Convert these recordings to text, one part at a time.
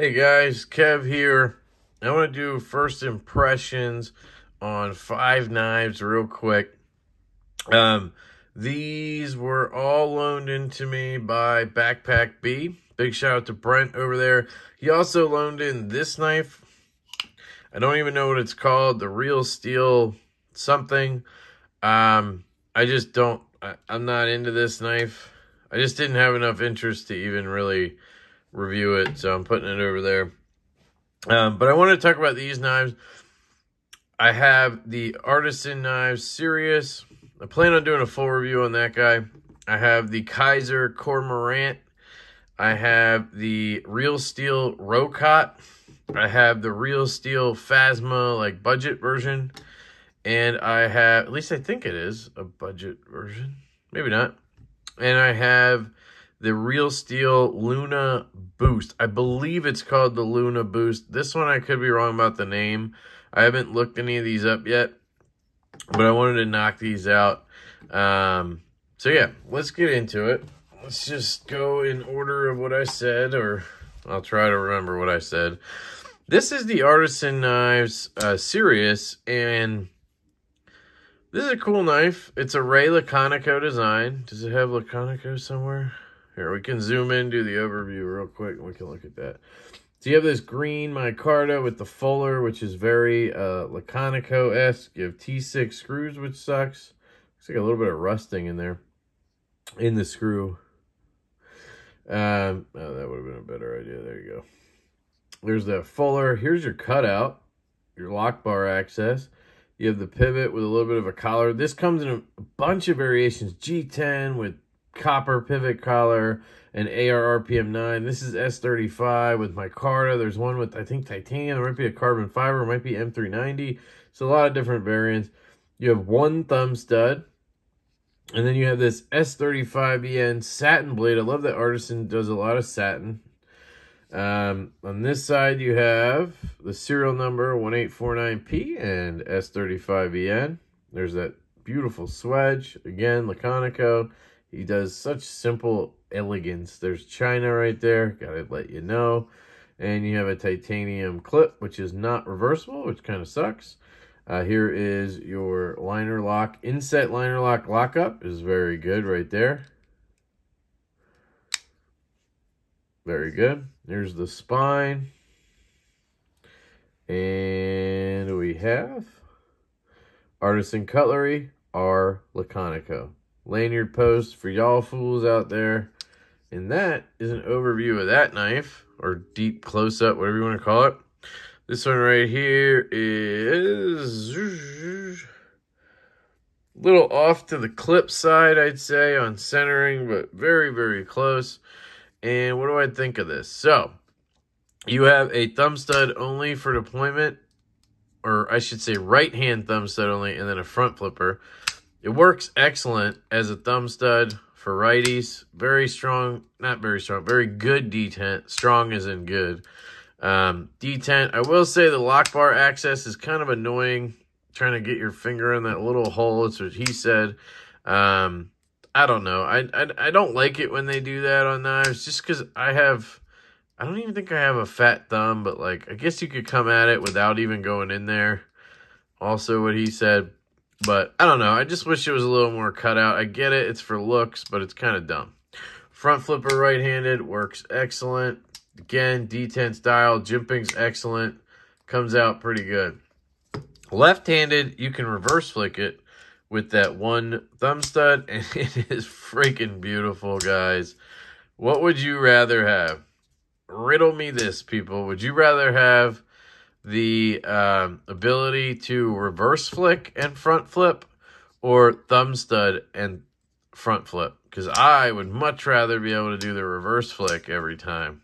Hey guys, Kev here. I want to do first impressions on five knives real quick. Um, these were all loaned into me by Backpack B. Big shout out to Brent over there. He also loaned in this knife. I don't even know what it's called. The Real Steel something. Um, I just don't, I, I'm not into this knife. I just didn't have enough interest to even really review it, so I'm putting it over there. Um, but I want to talk about these knives. I have the Artisan Knives Sirius. I plan on doing a full review on that guy. I have the Kizer Cormorant. I have the Real Steel Rokot. I have the Real Steel Phasma, like budget version. And I have, at least I think it is, a budget version. Maybe not. And I have the Real Steel Luna Boost. I believe it's called the Luna Boost. This one I could be wrong about the name. I haven't looked any of these up yet, but I wanted to knock these out. Um, so yeah, let's get into it. Let's just go in order of what I said, or I'll try to remember what I said. This is the Artisan Knives uh, Sirius, and this is a cool knife. It's a Ray Laconico design. Does it have Laconico somewhere? Here, we can zoom in, do the overview real quick, and we can look at that. So you have this green micarta with the fuller, which is very uh, Laconico-esque. You have T6 screws, which sucks. Looks like a little bit of rusting in there, in the screw. Um, oh, that would have been a better idea. There you go. There's that fuller. Here's your cutout, your lock bar access. You have the pivot with a little bit of a collar. This comes in a bunch of variations. G10 with copper pivot collar and AR RPM 9. This is S35 with micarta. There's one with, I think, titanium. There might be a carbon fiber. It might be M390. So a lot of different variants. You have one thumb stud. And then you have this S35VN satin blade. I love that Artisan does a lot of satin. Um, on this side, you have the serial number 1849P and S35VN. There's that beautiful swedge. Again, Laconico. He does such simple elegance. There's China right there. Gotta let you know. And you have a titanium clip, which is not reversible, which kind of sucks. Uh, here is your liner lock. Inset liner lock lockup is very good right there. Very good. There's the spine. And we have Artisan Cutlery R. Laconico lanyard post for y'all fools out there. And that is an overview of that knife, or deep close-up, whatever you want to call it. This one right here is a little off to the clip side, I'd say, on centering, but very, very close. And what do I think of this? So, you have a thumb stud only for deployment, or I should say right-hand thumb stud only, and then a front flipper. It works excellent as a thumb stud for righties. Very strong, not very strong, very good detent. Strong is in good. Um, detent, I will say the lock bar access is kind of annoying. Trying to get your finger in that little hole. That's what he said. Um, I don't know. I, I, I don't like it when they do that on knives just because I have... I don't even think I have a fat thumb, but like I guess you could come at it without even going in there. Also what he said. But I don't know. I just wish it was a little more cut out. I get it. It's for looks, but it's kind of dumb. Front flipper right-handed works excellent. Again, detent style. Jimping's excellent. Comes out pretty good. Left-handed, you can reverse flick it with that one thumb stud, and it is freaking beautiful, guys. What would you rather have? Riddle me this, people. Would you rather have the um, ability to reverse flick and front flip or thumb stud and front flip because I would much rather be able to do the reverse flick every time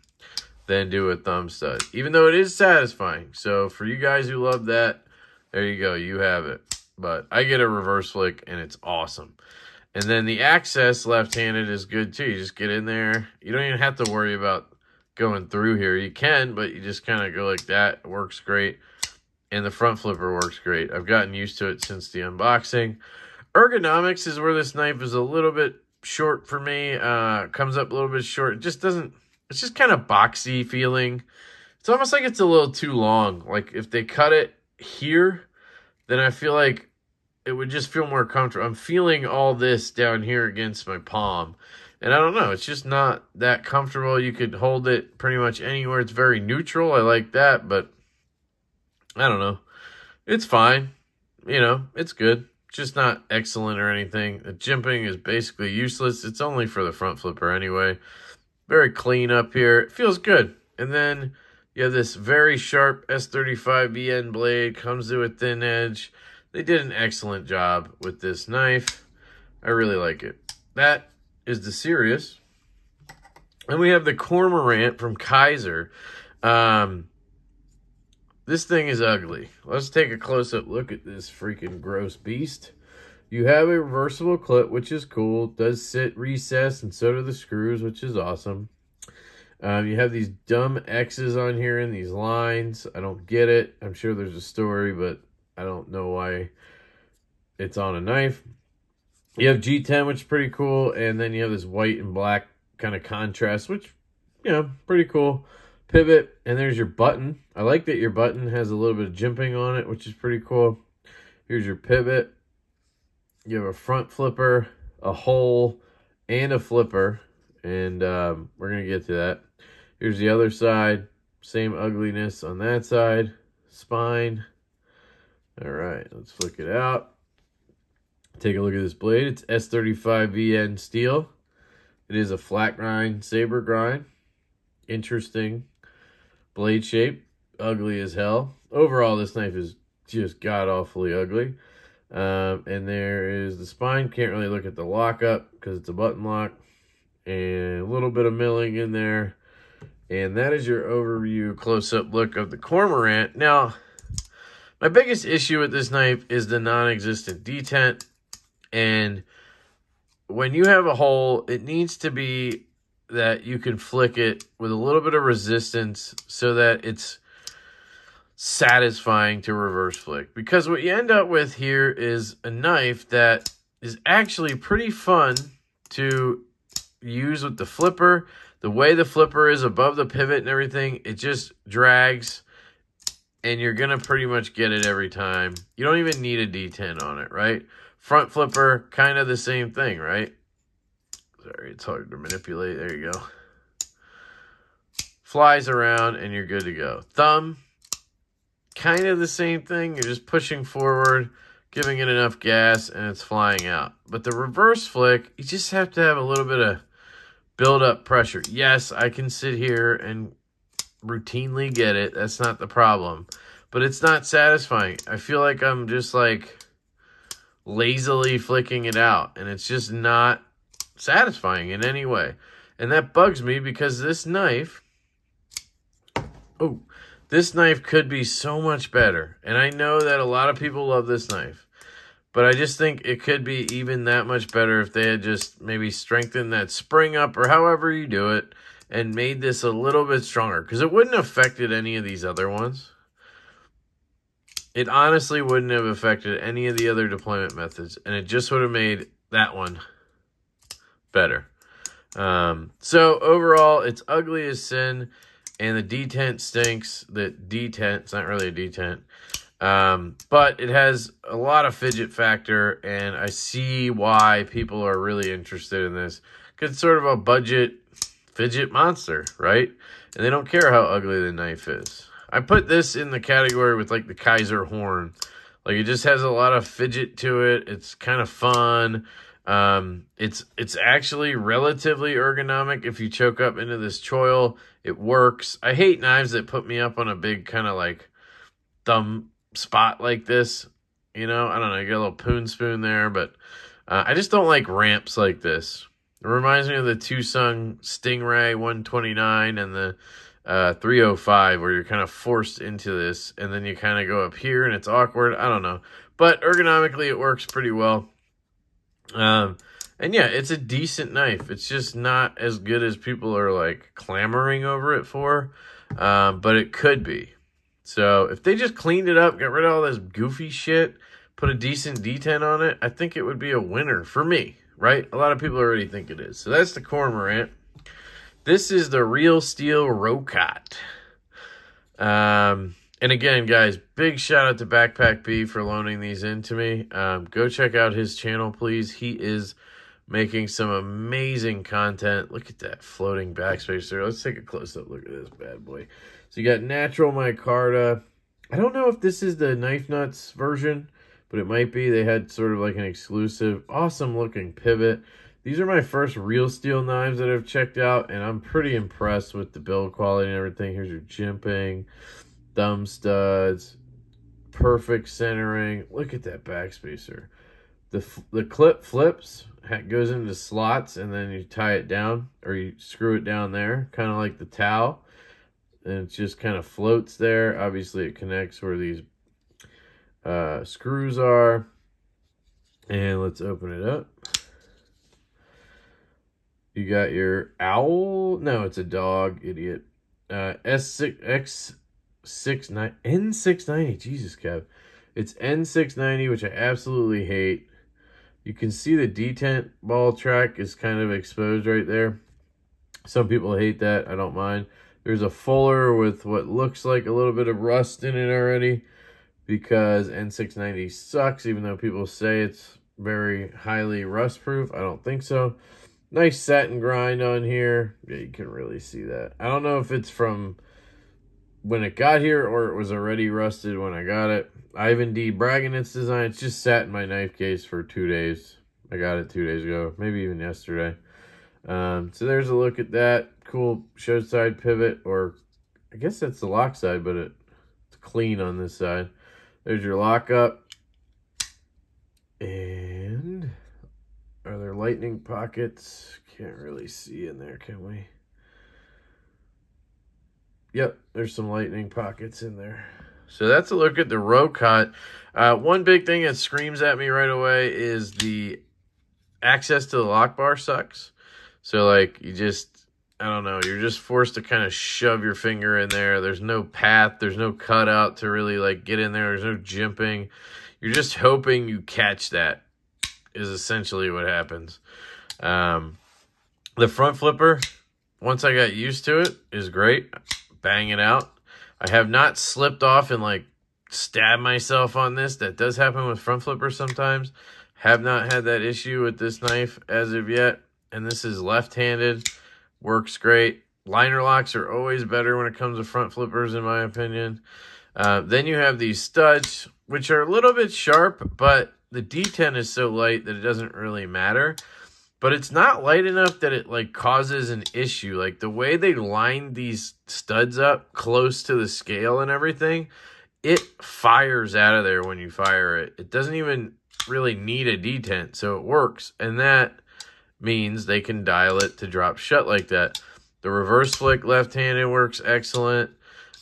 than do a thumb stud, even though it is satisfying. So for you guys who love that, there you go, you have it. But I get a reverse flick and it's awesome. And then the access left-handed is good too. You just get in there. You don't even have to worry about going through here. You can, but you just kind of go like that. It works great. And the front flipper works great. I've gotten used to it since the unboxing. Ergonomics is where this knife is a little bit short for me. Uh, comes up a little bit short. It just doesn't, it's just kind of boxy feeling. it's almost like it's a little too long. Like if they cut it here, then I feel like it would just feel more comfortable. I'm feeling all this down here against my palm. And I don't know, it's just not that comfortable. You could hold it pretty much anywhere. It's very neutral. I like that, but I don't know. It's fine. You know, it's good. Just not excellent or anything. The jimping is basically useless. It's only for the front flipper anyway. Very clean up here. It feels good. And then you have this very sharp S35VN blade. Comes to a thin edge. They did an excellent job with this knife. I really like it. That is the Sirius. And we have the Cormorant from Kizer. Um, this thing is ugly. Let's take a close-up look at this freaking gross beast. You have a reversible clip, which is cool. Does sit recessed, and so do the screws, which is awesome. Um, you have these dumb X's on here in these lines. I don't get it. I'm sure there's a story, but I don't know why it's on a knife. You have G10, which is pretty cool, and then you have this white and black kind of contrast, which, you know, pretty cool. Pivot, and there's your button. I like that your button has a little bit of jimping on it, which is pretty cool. Here's your pivot. You have a front flipper, a hole, and a flipper, and um, we're going to get to that. Here's the other side. Same ugliness on that side. Spine. All right, let's flick it out. Take a look at this blade. It's S35VN steel. It is a flat grind, saber grind. Interesting blade shape. Ugly as hell. Overall, this knife is just god-awfully ugly. Um, and there is the spine. Can't really look at the lockup because it's a button lock. And a little bit of milling in there. And that is your overview close-up look of the Cormorant. Now, my biggest issue with this knife is the non-existent detent. And when you have a hole, it needs to be that you can flick it with a little bit of resistance so that it's satisfying to reverse flick. Because what you end up with here is a knife that is actually pretty fun to use with the flipper. The way the flipper is above the pivot and everything, it just drags and you're going to pretty much get it every time. You don't even need a detent on it, right? Front flipper, kind of the same thing, right? Sorry, it's hard to manipulate. There you go. Flies around and you're good to go. Thumb, kind of the same thing. You're just pushing forward, giving it enough gas, and it's flying out. But the reverse flick, you just have to have a little bit of build up pressure. Yes, I can sit here and routinely get it. That's not the problem. But it's not satisfying. I feel like I'm just like lazily flicking it out. And it's just not satisfying in any way. And that bugs me because this knife... Oh, this knife could be so much better. And I know that a lot of people love this knife. But I just think it could be even that much better if they had just maybe strengthened that spring up or however you do it and made this a little bit stronger because it wouldn't affected any of these other ones. It honestly wouldn't have affected any of the other deployment methods, and it just would have made that one better. Um, so overall, it's ugly as sin, and the detent stinks. The detent, it's not really a detent, um, but it has a lot of fidget factor, and I see why people are really interested in this. Because it's sort of a budget fidget monster, right? And they don't care how ugly the knife is. I put this in the category with like the Kizer horn. Like it just has a lot of fidget to it. It's kind of fun. Um, it's it's actually relatively ergonomic if you choke up into this choil. It works. I hate knives that put me up on a big kind of like thumb spot like this. You know, I don't know, you get a little poon spoon there, but uh, I just don't like ramps like this. It reminds me of the Twosun Stingray 129 and the uh, 305 where you're kind of forced into this and then you kind of go up here and it's awkward. I don't know. But ergonomically, it works pretty well. Um, and yeah, it's a decent knife. It's just not as good as people are like clamoring over it for. Um, but it could be. So if they just cleaned it up, got rid of all this goofy shit, put a decent detent on it, I think it would be a winner for me right? A lot of people already think it is. So that's the Cormorant. This is the Real Steel Rokot. Um, and again, guys, big shout out to Backpack B for loaning these in to me. Um, go check out his channel, please. He is making some amazing content. Look at that floating backspace there. Let's take a close-up look at this bad boy. So you got Natural Micarta. I don't know if this is the Knife Nuts version, but it might be. They had sort of like an exclusive, awesome looking pivot. These are my first real steel knives that I've checked out, and I'm pretty impressed with the build quality and everything. Here's your jimping, thumb studs, perfect centering. Look at that backspacer. The, the clip flips, goes into slots, and then you tie it down, or you screw it down there, kind of like the towel. And it just kind of floats there. Obviously, it connects where these uh, screws are. And let's open it up. You got your owl. No, it's a dog, idiot. Uh, S6, X69, N690. Jesus, Kev. It's N690, which I absolutely hate. You can see the detent ball track is kind of exposed right there. Some people hate that. I don't mind. There's a fuller with what looks like a little bit of rust in it already because N690 sucks, even though people say it's very highly rust proof. I don't think so. Nice satin grind on here. Yeah, you can really see that. I don't know if it's from when it got here or it was already rusted when I got it. Ivan D. Braginets design. It's just sat in my knife case for two days. I got it two days ago, maybe even yesterday. Um, so there's a look at that. Cool show side pivot, or I guess that's the lock side, but it, it's clean on this side. There's your lockup. And are there lightning pockets? Can't really see in there, can we? Yep, there's some lightning pockets in there. So that's a look at the Rokot. Uh, one big thing that screams at me right away is the access to the lock bar sucks. So, like, you just, I don't know, you're just forced to kind of shove your finger in there. There's no path, there's no cutout to really, like, get in there. There's no jimping. You're just hoping you catch that is essentially what happens. Um, the front flipper, once I got used to it, is great. Bang it out. I have not slipped off and like stabbed myself on this. That does happen with front flippers sometimes. Have not had that issue with this knife as of yet. And this is left-handed. Works great. Liner locks are always better when it comes to front flippers, in my opinion. Uh, then you have these studs, which are a little bit sharp, but the detent is so light that it doesn't really matter. But it's not light enough that it like causes an issue. Like the way they line these studs up close to the scale and everything, it fires out of there when you fire it. It doesn't even really need a detent, so it works. And that means they can dial it to drop shut like that. The reverse flick left-handed works excellent.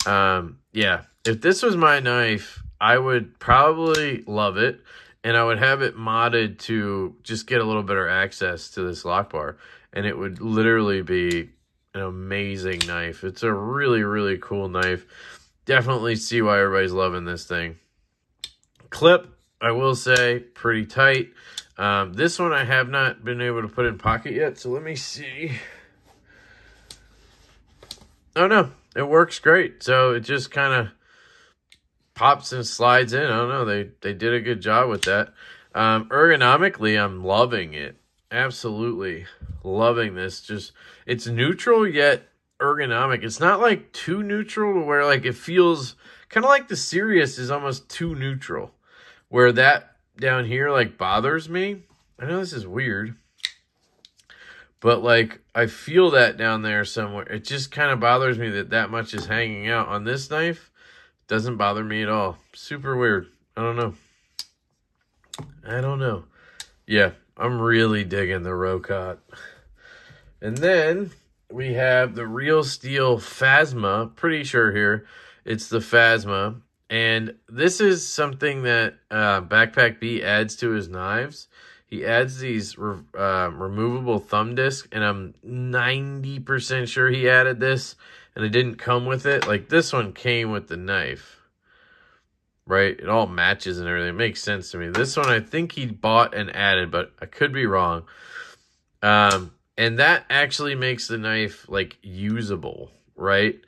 Um, yeah, if this was my knife, I would probably love it and I would have it modded to just get a little better access to this lock bar. And it would literally be an amazing knife. It's a really, really cool knife. Definitely see why everybody's loving this thing. Clip, I will say, pretty tight. Um, this one I have not been able to put in pocket yet, so let me see. Oh, no, it works great. So it just kind of pops and slides in. I don't know. They they did a good job with that. Um, ergonomically, I'm loving it. Absolutely loving this. Just it's neutral yet ergonomic. It's not like too neutral to where like it feels kind of like the Sirius is almost too neutral. Where that down here like bothers me. I know this is weird. But like I feel that down there somewhere. It just kind of bothers me that that much is hanging out on this knife doesn't bother me at all. Super weird. I don't know. I don't know. Yeah, I'm really digging the Rokot. And then we have the Real Steel Phasma. Pretty sure here it's the Phasma. And this is something that uh, Backpack B adds to his knives. He adds these re uh, removable thumb disc, and I'm 90% sure he added this and it didn't come with it. Like this one came with the knife, right? It all matches and everything. It makes sense to me. This one I think he bought and added, but I could be wrong. Um, and that actually makes the knife like usable, right?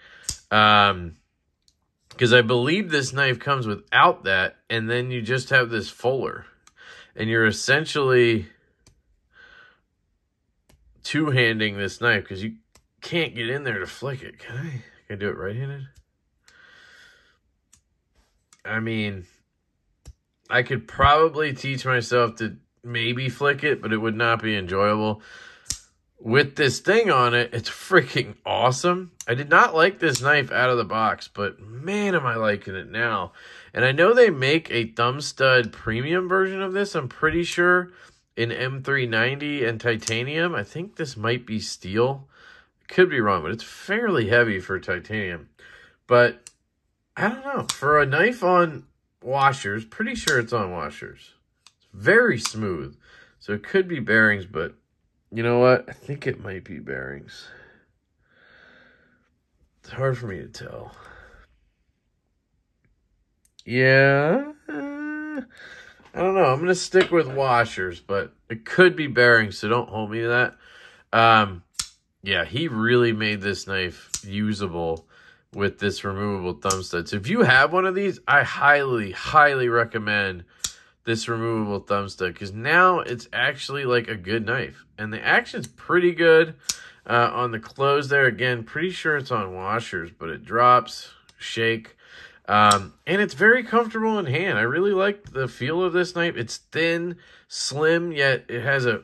Um, Because I believe this knife comes without that, and then you just have this fuller. And you're essentially two-handing this knife because you can't get in there to flick it. Can I? Can I do it right-handed? I mean, I could probably teach myself to maybe flick it, but it would not be enjoyable. With this thing on it, it's freaking awesome. I did not like this knife out of the box, but man, am I liking it now. And I know they make a thumb stud premium version of this, I'm pretty sure, in M390 and titanium. I think this might be steel. Could be wrong, but it's fairly heavy for titanium. But I don't know. For a knife on washers, pretty sure it's on washers. It's very smooth. So it could be bearings, but you know what? I think it might be bearings. It's hard for me to tell. Yeah. Uh, I don't know. I'm going to stick with washers, but it could be bearings, so don't hold me to that. Um, yeah, he really made this knife usable with this removable thumb stud. So if you have one of these, I highly, highly recommend this removable thumb stud because now it's actually like a good knife. And the action's pretty good uh, on the close there. Again, pretty sure it's on washers, but it drops, shake. Um, and it's very comfortable in hand. I really like the feel of this knife. It's thin, slim, yet it has a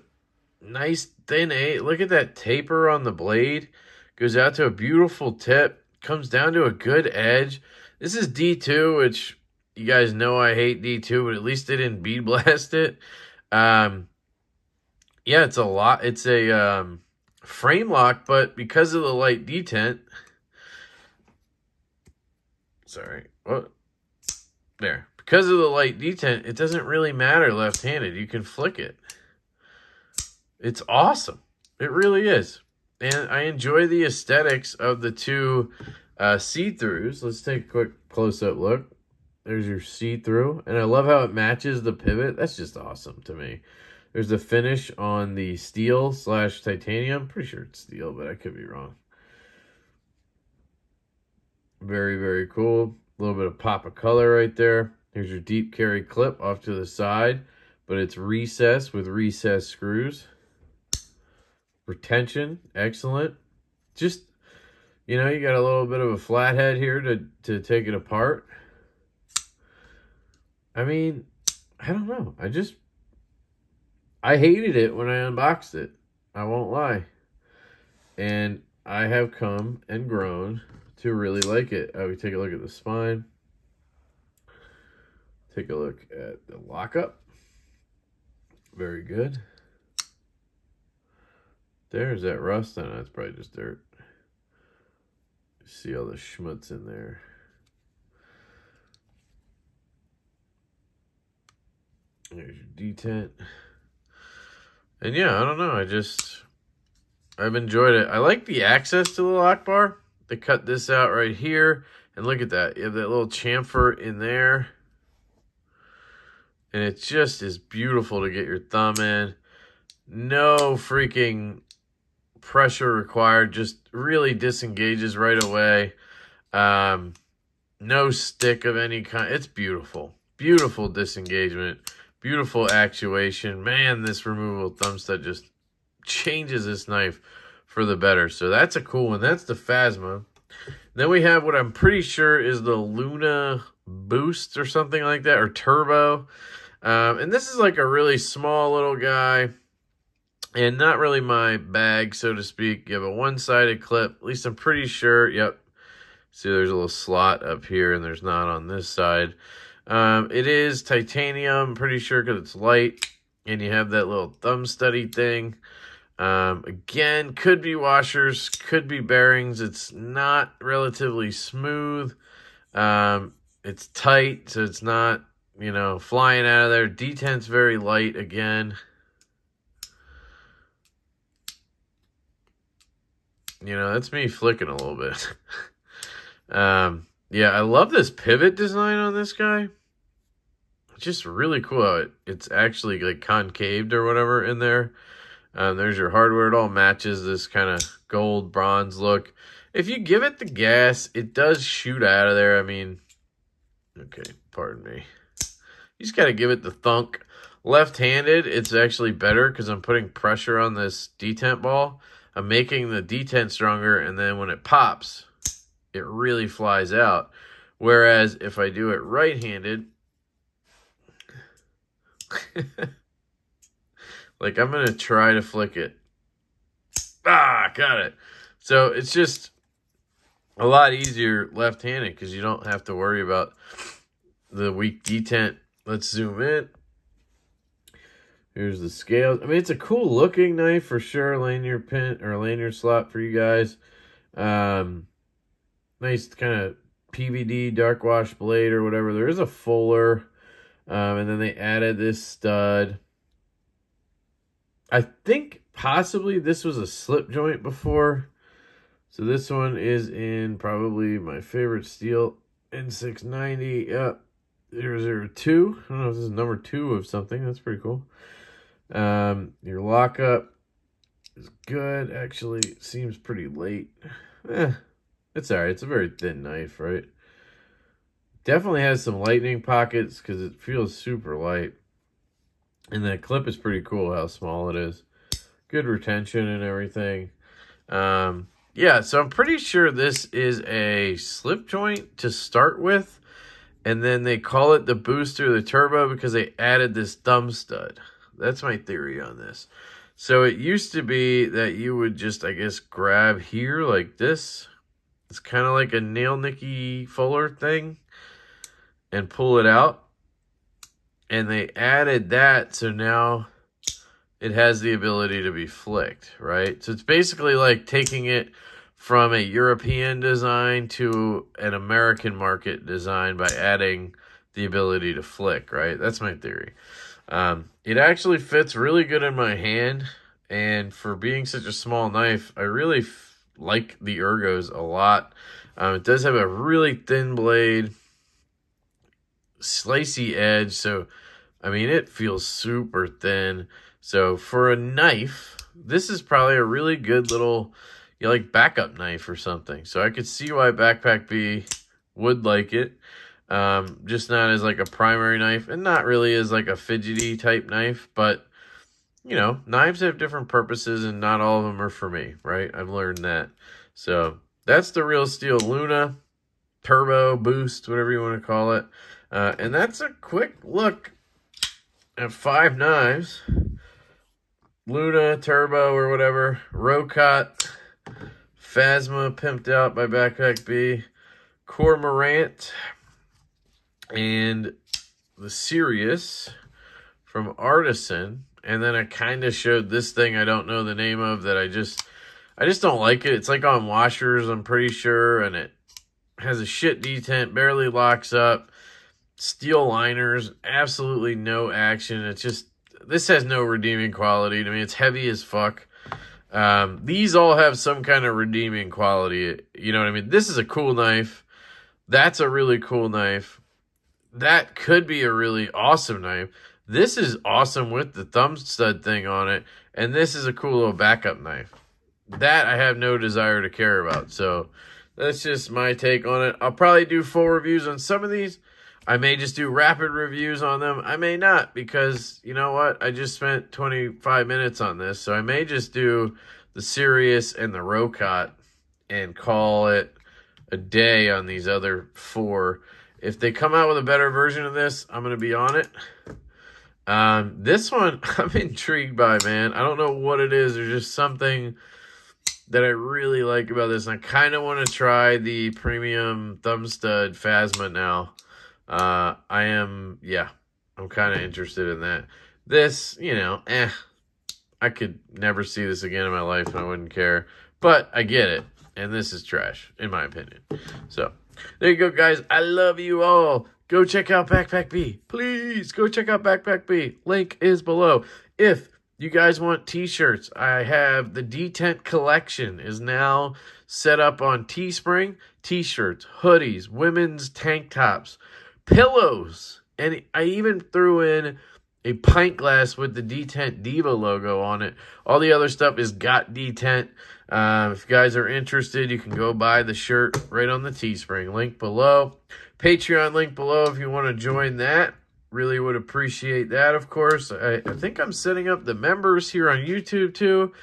nice thin A. Look at that taper on the blade. Goes out to a beautiful tip comes down to a good edge. This is D2, which you guys know I hate D2, but at least they didn't bead blast it. Um, yeah, it's a lot. It's a um, frame lock, but because of the light detent, sorry, what? There. Because of the light detent, it doesn't really matter left-handed. You can flick it. It's awesome. It really is. And I enjoy the aesthetics of the two uh, see-throughs. Let's take a quick close-up look. There's your see-through. And I love how it matches the pivot. That's just awesome to me. There's a finish on the steel slash titanium. Pretty sure it's steel, but I could be wrong. Very, very cool. A little bit of pop of color right there. Here's your deep carry clip off to the side, but it's recessed with recessed screws. Retention, excellent. Just, you know, you got a little bit of a flathead here to, to take it apart. I mean, I don't know. I just, I hated it when I unboxed it. I won't lie. And I have come and grown to really like it. Uh, we take a look at the spine. Take a look at the lockup. Very good. There's that rust on it. That's probably just dirt. See all the schmutz in there. There's your detent. And yeah, I don't know. I just, I've enjoyed it. I like the access to the lock bar. They cut this out right here. And look at that. You have that little chamfer in there. And it just is beautiful to get your thumb in. No freaking pressure required. Just really disengages right away. Um, no stick of any kind. It's beautiful. Beautiful disengagement. Beautiful actuation. Man, this removable thumb stud just changes this knife for the better. So that's a cool one. That's the Phasma. Then we have what I'm pretty sure is the Luna Boost or something like that, or Turbo. Um, and this is like a really small little guy and not really my bag, so to speak. You have a one-sided clip. At least I'm pretty sure. Yep. See, there's a little slot up here, and there's not on this side. Um, it is titanium, pretty sure, because it's light. And you have that little thumb study thing. Um, again, could be washers, could be bearings. It's not relatively smooth. Um, it's tight, so it's not, you know, flying out of there. Detent's very light again. You know, that's me flicking a little bit. um, yeah, I love this pivot design on this guy. It's just really cool it, it's actually like concaved or whatever in there. Um, there's your hardware. It all matches this kind of gold bronze look. If you give it the gas, it does shoot out of there. I mean, okay, pardon me. You just got to give it the thunk. Left-handed, it's actually better because I'm putting pressure on this detent ball. I'm making the detent stronger, and then when it pops, it really flies out. Whereas if I do it right-handed, like I'm going to try to flick it. Ah, got it. So it's just a lot easier left-handed because you don't have to worry about the weak detent. Let's zoom in. Here's the scales. I mean, it's a cool looking knife for sure. Lanyard pin or lanyard slot for you guys. Um, nice kind of PVD dark wash blade or whatever. There is a fuller. Um, and then they added this stud. I think possibly this was a slip joint before. So this one is in probably my favorite steel N690. Yep. 002. I don't know if this is number two of something. That's pretty cool. Um, your lockup is good. Actually, seems pretty late. Eh, it's alright. It's a very thin knife, right? Definitely has some lightning pockets because it feels super light. And that clip is pretty cool how small it is. Good retention and everything. Um, yeah, so I'm pretty sure this is a slip joint to start with. And then they call it the booster, the turbo, because they added this thumb stud. That's my theory on this. So it used to be that you would just, I guess, grab here like this. It's kind of like a nail Nicky Fuller thing and pull it out. And they added that, so now it has the ability to be flicked, right? So it's basically like taking it from a European design to an American market design by adding the ability to flick, right? That's my theory. Um, it actually fits really good in my hand, and for being such a small knife, I really like the ergos a lot. Um, it does have a really thin blade, slicey edge, so I mean it feels super thin. So for a knife, this is probably a really good little, you know, like backup knife or something. So I could see why Backpack B would like it. Um, just not as like a primary knife and not really as like a fidgety type knife, but you know, knives have different purposes and not all of them are for me, right? I've learned that. So that's the Real Steel Luna Turbo Boost, whatever you want to call it. Uh, and that's a quick look at five knives. Luna, Turbo, or whatever. Rokot, Phasma, pimped out by Backpack B. Cormorant, and the Sirius from Artisan. And then I kind of showed this thing I don't know the name of that I just, I just don't like it. It's like on washers, I'm pretty sure, and it has a shit detent, barely locks up, steel liners, absolutely no action. It's just, this has no redeeming quality to me. It's heavy as fuck. Um, these all have some kind of redeeming quality. You know what I mean? This is a cool knife. That's a really cool knife that could be a really awesome knife. This is awesome with the thumb stud thing on it, and this is a cool little backup knife. That I have no desire to care about, so that's just my take on it. I'll probably do full reviews on some of these. I may just do rapid reviews on them. I may not because, you know what? I just spent 25 minutes on this, so I may just do the Sirius and the Rokot and call it a day on these other four if they come out with a better version of this, I'm going to be on it. Um, this one, I'm intrigued by, man. I don't know what it is. There's just something that I really like about this. And I kind of want to try the premium thumb stud Phasma now. Uh, I am, yeah, I'm kind of interested in that. This, you know, eh, I could never see this again in my life and I wouldn't care. But I get it. And this is trash, in my opinion. So, there you go, guys. I love you all. Go check out Backpack B. Please go check out Backpack B. Link is below. If you guys want t-shirts, I have the Detent collection is now set up on Teespring. T-shirts, hoodies, women's tank tops, pillows, and I even threw in a pint glass with the Detent Diva logo on it. All the other stuff is got Detent. Uh, if you guys are interested, you can go buy the shirt right on the Teespring. Link below. Patreon link below if you want to join that. Really would appreciate that, of course. I, I think I'm setting up the members here on YouTube, too,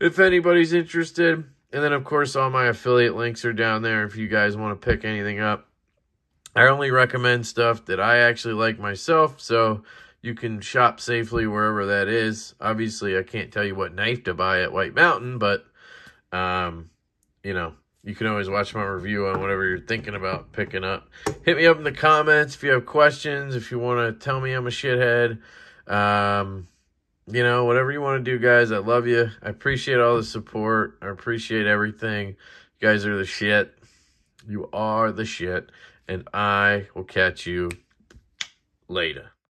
if anybody's interested. And then, of course, all my affiliate links are down there if you guys want to pick anything up. I only recommend stuff that I actually like myself, so you can shop safely wherever that is. Obviously, I can't tell you what knife to buy at White Mountain, but, um, you know, you can always watch my review on whatever you're thinking about picking up. Hit me up in the comments if you have questions, if you want to tell me I'm a shithead. Um, you know, whatever you want to do, guys. I love you. I appreciate all the support. I appreciate everything. You guys are the shit. You are the shit. And I will catch you later.